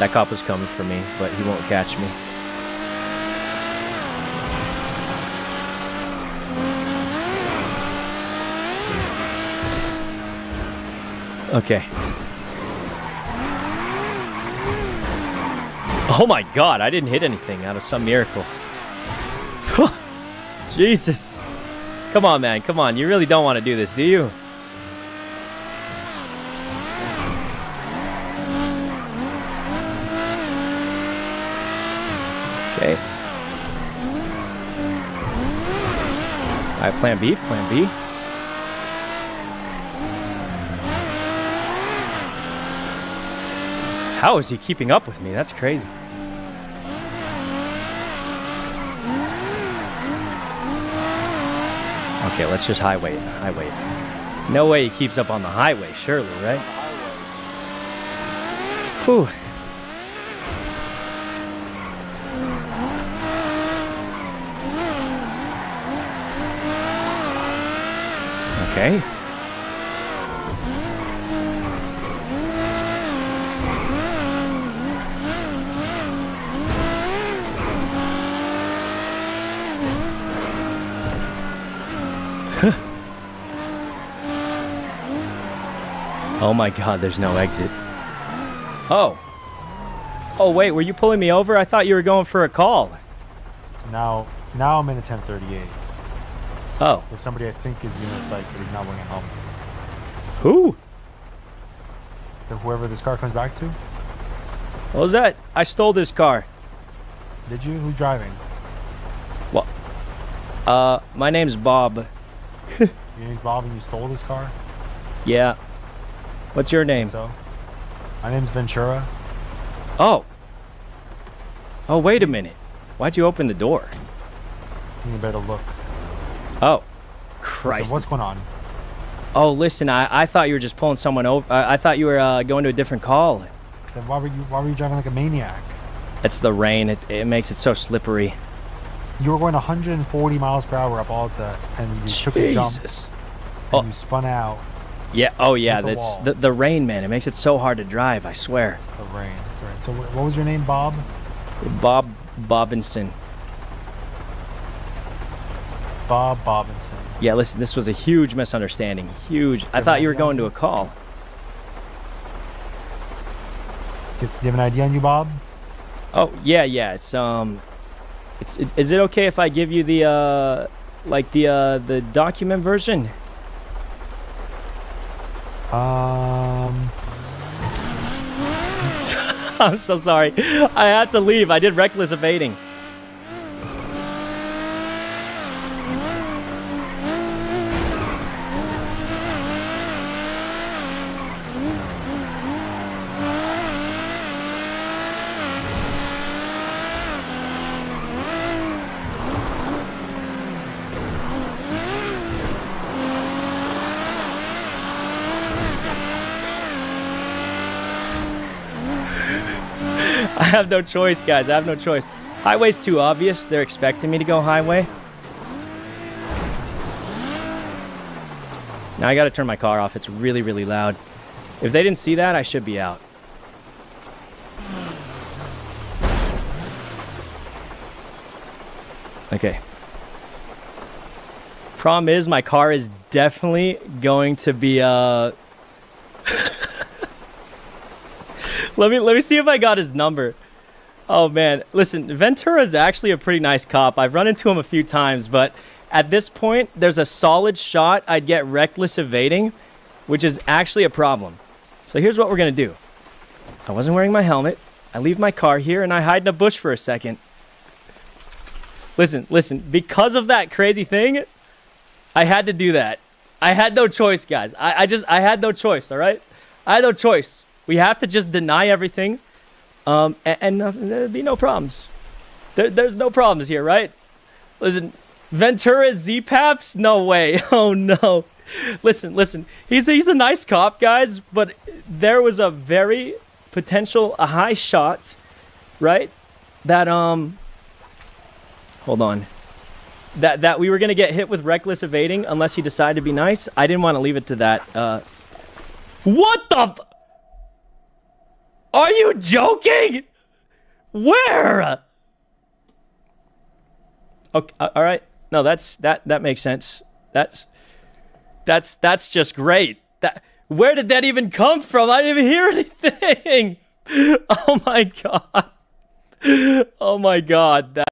That cop was coming for me, but he won't catch me. Okay. Oh my god, I didn't hit anything out of some miracle. Jesus. Come on, man. Come on. You really don't want to do this, do you? Okay. Alright, plan B, plan B. How is he keeping up with me? That's crazy. Okay, let's just highway it. Highway it. No way he keeps up on the highway, surely, right? Whew. Okay. Oh my god, there's no exit. Oh. Oh wait, were you pulling me over? I thought you were going for a call. Now, now I'm in a 1038. Oh. There's somebody I think is unicycle, but he's not wearing a helmet. Who? Whoever this car comes back to? What was that? I stole this car. Did you? Who's driving? What? Uh, my name's Bob. Your name's Bob and you stole this car? Yeah. What's your name? So? My name's Ventura. Oh. Oh, wait a minute. Why'd you open the door? You better look. Oh. So Christ. what's going on? Oh, listen, I, I thought you were just pulling someone over. I, I thought you were uh, going to a different call. Then why were you why were you driving like a maniac? It's the rain. It, it makes it so slippery. You were going 140 miles per hour up Alta, and you took a jump, Jesus. and Oh. you spun out. Yeah. Oh, yeah. The That's wall. the, the rain, man. It makes it so hard to drive. I swear. It's the rain. It's the rain. So what was your name, Bob? Bob Bobinson. Bob Bobinson. Yeah. Listen, this was a huge misunderstanding. Huge. I thought you were going to a call. Do you have an idea on you, Bob? Oh, yeah, yeah. It's um, it's. It, is it okay if I give you the uh, like the uh, the document version? Um, I'm so sorry. I had to leave. I did reckless evading. I have no choice, guys. I have no choice. Highway's too obvious. They're expecting me to go highway. Now I gotta turn my car off. It's really, really loud. If they didn't see that, I should be out. Okay. Problem is, my car is definitely going to be, uh... let me let me see if I got his number. Oh man, listen, Ventura is actually a pretty nice cop. I've run into him a few times, but at this point, there's a solid shot I'd get reckless evading, which is actually a problem. So here's what we're gonna do. I wasn't wearing my helmet. I leave my car here and I hide in a bush for a second. Listen, listen, because of that crazy thing, I had to do that. I had no choice, guys. I, I just I had no choice, all right? I had no choice. We have to just deny everything, um, and, and nothing, there'd be no problems. There, there's no problems here, right? Listen, Ventura Z-Paps? No way. Oh no. Listen, listen. He's he's a nice cop, guys, but there was a very potential a high shot, right? That um. Hold on. That that we were gonna get hit with reckless evading unless he decided to be nice. I didn't want to leave it to that. Uh, what the? Are you joking? Where? Okay, all right. No, that's that that makes sense. That's that's that's just great. That where did that even come from? I didn't even hear anything. Oh my god. Oh my god. That